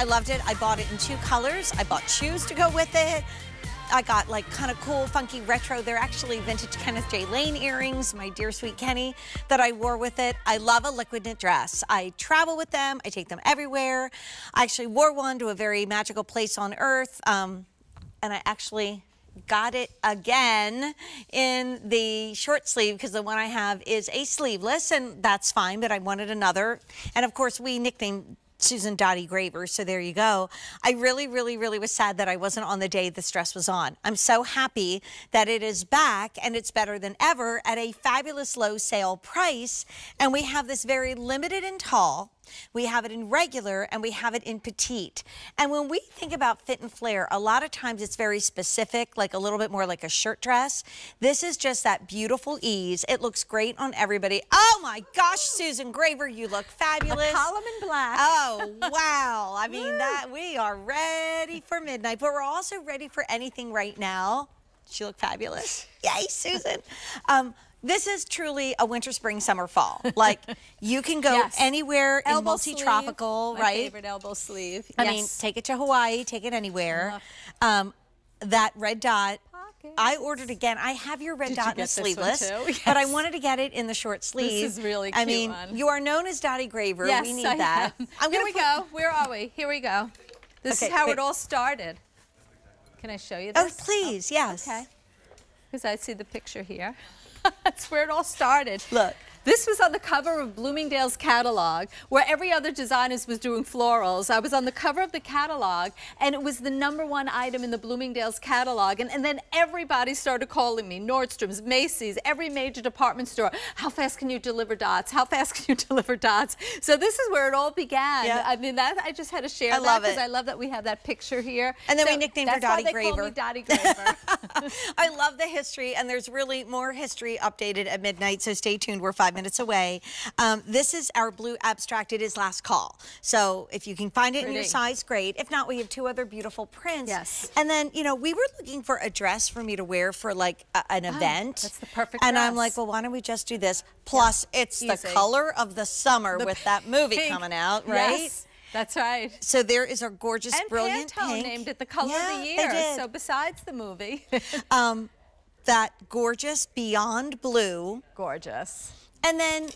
I loved it. I bought it in two colors. I bought shoes to go with it. I got like kind of cool, funky retro. They're actually vintage Kenneth J. Lane earrings, my dear sweet Kenny, that I wore with it. I love a liquid knit dress. I travel with them. I take them everywhere. I actually wore one to a very magical place on earth. Um, and I actually got it again in the short sleeve because the one I have is a sleeveless and that's fine, but I wanted another. And of course we nicknamed Susan Dottie Graver. So there you go. I really, really, really was sad that I wasn't on the day this dress was on. I'm so happy that it is back and it's better than ever at a fabulous low sale price. And we have this very limited and tall we have it in regular and we have it in petite. And when we think about fit and flare, a lot of times it's very specific, like a little bit more like a shirt dress. This is just that beautiful ease. It looks great on everybody. Oh my gosh, Susan Graver, you look fabulous. A column in black. Oh, wow. I mean, that we are ready for midnight, but we're also ready for anything right now. She looked fabulous. Yay, Susan. Um, this is truly a winter, spring, summer, fall. Like you can go yes. anywhere elbow in multi-tropical, right? favorite elbow sleeve. I yes. mean, take it to Hawaii, take it anywhere. Um, that red dot. I ordered again. I have your red Did dot you in the sleeveless, yes. but I wanted to get it in the short sleeve. This is really cute I mean, one. you are known as Dottie Graver. Yes, we need I that. Am. Here we go. Where are we? Here we go. This okay, is how wait. it all started. Can I show you oh, this? Oh, please, yes. Okay. Because I see the picture here. That's where it all started. Look. This was on the cover of Bloomingdale's catalog, where every other designers was doing florals. I was on the cover of the catalog, and it was the number one item in the Bloomingdale's catalog. And, and then everybody started calling me, Nordstrom's, Macy's, every major department store. How fast can you deliver dots? How fast can you deliver dots? So this is where it all began. Yeah. I mean, that I just had to share I that because I love that we have that picture here. And then so we nicknamed her Dottie Graver. Dottie Graver. I love the history, and there's really more history updated at midnight, so stay tuned. We're five five minutes away. Um, this is our blue abstract. It is last call. So if you can find it Pretty. in your size, great. If not, we have two other beautiful prints. Yes. And then, you know, we were looking for a dress for me to wear for like a, an oh, event. That's the perfect And dress. I'm like, well, why don't we just do this? Plus, yeah. it's Easy. the color of the summer the with that movie pink. coming out, right? Yes. That's right. So there is our gorgeous, and brilliant Pantone pink. named it the color yeah, of the year. So besides the movie. um, that gorgeous beyond blue. Gorgeous. And then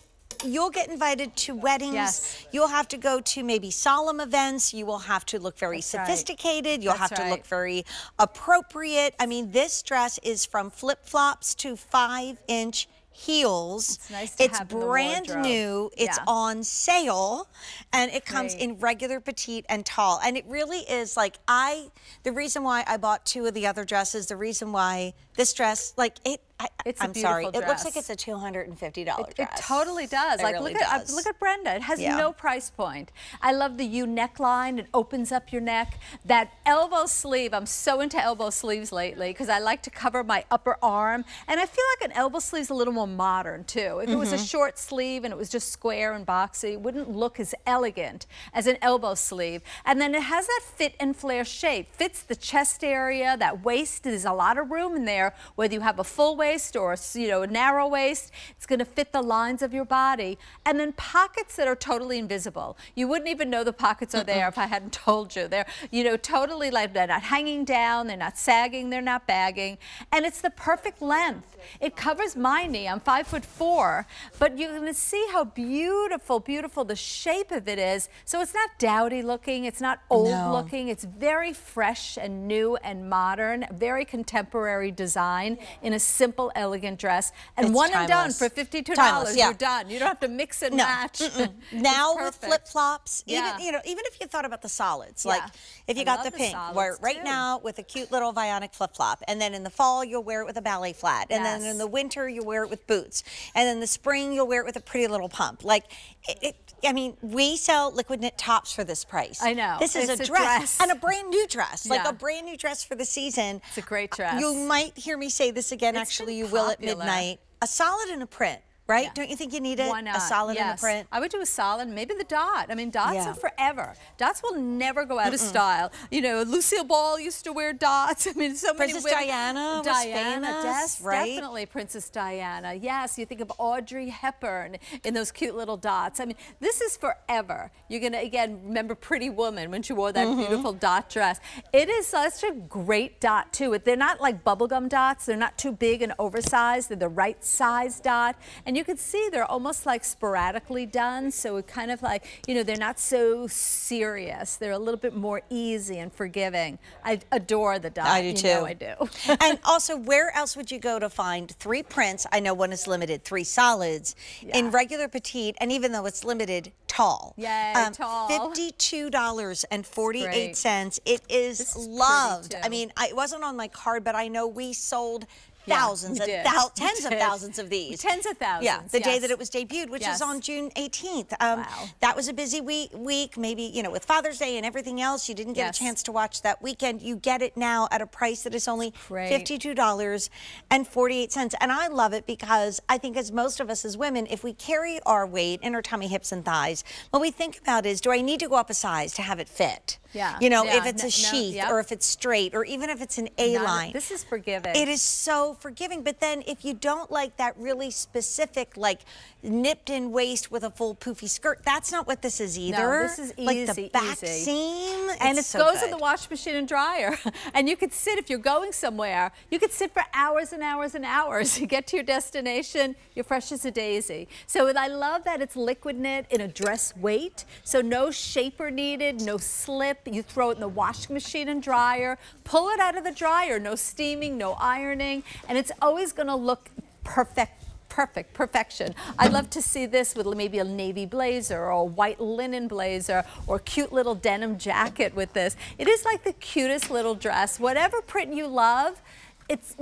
you'll get invited to weddings. Yes. You'll have to go to maybe solemn events. You will have to look very That's sophisticated. Right. You'll That's have to right. look very appropriate. I mean, this dress is from flip-flops to five-inch heels. It's nice to It's have in brand new. It's Yeah. on sale and it comes Great. in regular, petite, and tall. And it really is like I, the reason why I bought two of the other dresses, the reason why this dress, like it, I, It's a I'm sorry, beautiful it looks like it's a $250 It, dress. it totally does. It like really look at does. uh, look at Brenda. It has Yeah. no price point. I love the U neckline. It opens up your neck. That elbow sleeve. I'm so into elbow sleeves lately because I like to cover my upper arm, and I feel like an elbow sleeve's a little more modern too. If it was a Mm-hmm. short sleeve and it was just square and boxy, it wouldn't look as elegant as an elbow sleeve. And then it has that fit and flare shape. Fits the chest area, that waist. There's a lot of room in there, whether you have a full waist or you know a narrow waist. It's going to fit the lines of your body. And then pockets that are totally invisible. You wouldn't even know the pockets are there if I hadn't told you. They're you know totally like they're not hanging down, they're not sagging, they're not bagging, and it's the perfect length. It covers my knee. I'm five foot four, but you're going to see how beautiful, beautiful the shape of it is. So it's not dowdy looking, it's not old No. looking, it's very fresh and new and modern, very contemporary design in a simple, elegant dress. And It's one and done for $52. Timeless, yeah. You're done. You don't have to mix and No. match. now It's with flip flops, Yeah. even you know, even if you thought about the solids, Yeah. like if you I got the the pink, it right too. now with a cute little Vionic flip flop, and then in the fall you'll wear it with a ballet flat, and then in the winter you wear it with boots, and then the spring you'll wear it with a pretty little pump. Like it, it I mean, we sell liquid knit tops for this price. I know. This is a a dress, dress. and a brand new dress, like a brand new dress for the season. It's a great uh, dress. You might hear me say this again. It's Actually, been you will at midnight. A solid and a print right? Yeah. Don't you think you need it? Why not? A solid yes. in the print. I would do a solid, maybe the dot. I mean, dots Yeah. are forever. Dots will never go out of style. You know, Lucille Ball used to wear dots. I mean, so Princess many women. Diana was Diana, famous, des- right? Definitely Princess Diana. Yes, you think of Audrey Hepburn in those cute little dots. I mean, this is forever. You're gonna again remember Pretty Woman when she wore that Mm-hmm. beautiful dot dress. It is such a great dot too. They're not like bubblegum dots. They're not too big and oversized. They're the right size dot, and you can see they're almost like sporadically done. So it kind of like you know they're not so serious. They're a little bit more easy and forgiving. I adore the dot. I do you too. Know I do. and also, where else would you go to find three prints? I know one is limited, three solids in regular petite, and even though it's limited, tall. Yay, um, tall. $52.48. It is, is loved. I mean, I, it wasn't on my card, but I know we sold. Yeah, Thousands we and thou- tens of thousands of these. Tens of thousands. Yeah, thousands, the day that it was debuted, which Yes. was on June 18th. Um, Wow. That was a busy week, week, maybe, you know, with Father's Day and everything else. You didn't get Yes. a chance to watch that weekend. You get it now at a price that is only Great. $52.48. And I love it because I think, as most of us as women, if we carry our weight in our tummy, hips, and thighs, what we think about is do I need to go up a size to have it fit? Yeah. You know, Yeah. if it's a no, sheath yep. or if it's straight or even if it's an A-line. This is forgiving. It is so forgiving. But then if you don't like that really specific, like nipped in waist with a full poofy skirt, that's not what this is either. No, this is easy. Like the back easy. seam. and it so goes in the wash machine and dryer. And you could sit if you're going somewhere. You could sit for hours and hours and hours. You get to your destination, you're fresh as a daisy. So I love that it's liquid knit in a dress weight. So no shaper needed, no slip. You throw it in the washing machine and dryer. Pull it out of the dryer. No steaming, no ironing, and it's always going to look perfect perfect perfection. I'd love to see this with maybe a navy blazer or a white linen blazer or cute little denim jacket with this. It is like the cutest little dress. Whatever print you love it's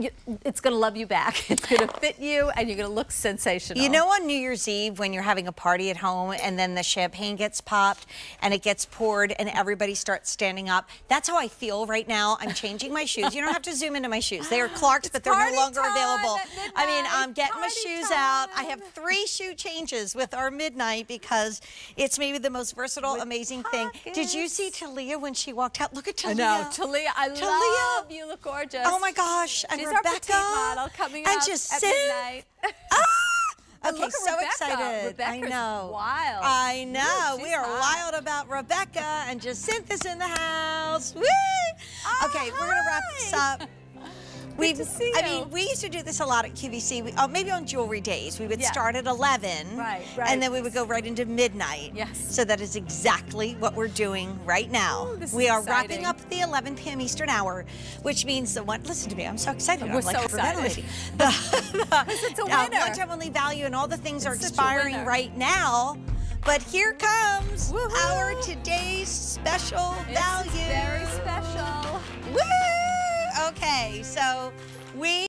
it's going to love you back it's going to fit you and you're going to look sensational You know, on New Year's Eve, when you're having a party at home and then the champagne gets popped and it gets poured and everybody starts standing up, that's how I feel right now. I'm changing my shoes. You don't have to zoom into my shoes. They are Clark's, but they're no longer available. I mean. I'm getting my Party shoes out. I have three shoe changes with our midnight because it's maybe the most versatile, With amazing thing. Did you see Talia when she walked out? Look at Talia. I know Talia I Talia. love you look gorgeous Oh my gosh. And she's Rebecca. our model coming and up just at sit. midnight Okay, look so Rebecca. excited. Rebecca's I know. wild. I know. Ooh, we are hot. wild about Rebecca and Jacintha's in the house. Woo! Oh, okay, we're gonna wrap this up. We, to see I mean, we used to do this a lot at QVC. We, uh, maybe on jewelry days, we would Yeah. start at 11, Right, right. and then we would go right into midnight. Yes. So that is exactly what we're doing right now. Ooh, we are exciting. wrapping up the 11 p.m. Eastern hour, which means the one. Listen to me, I'm so excited. We're I'm like so excited. The, the, it's a uh, winner. one-time only value, and all the things are It's such a expiring right now. But here comes our today's special It's value. very special Woo! Okay, so we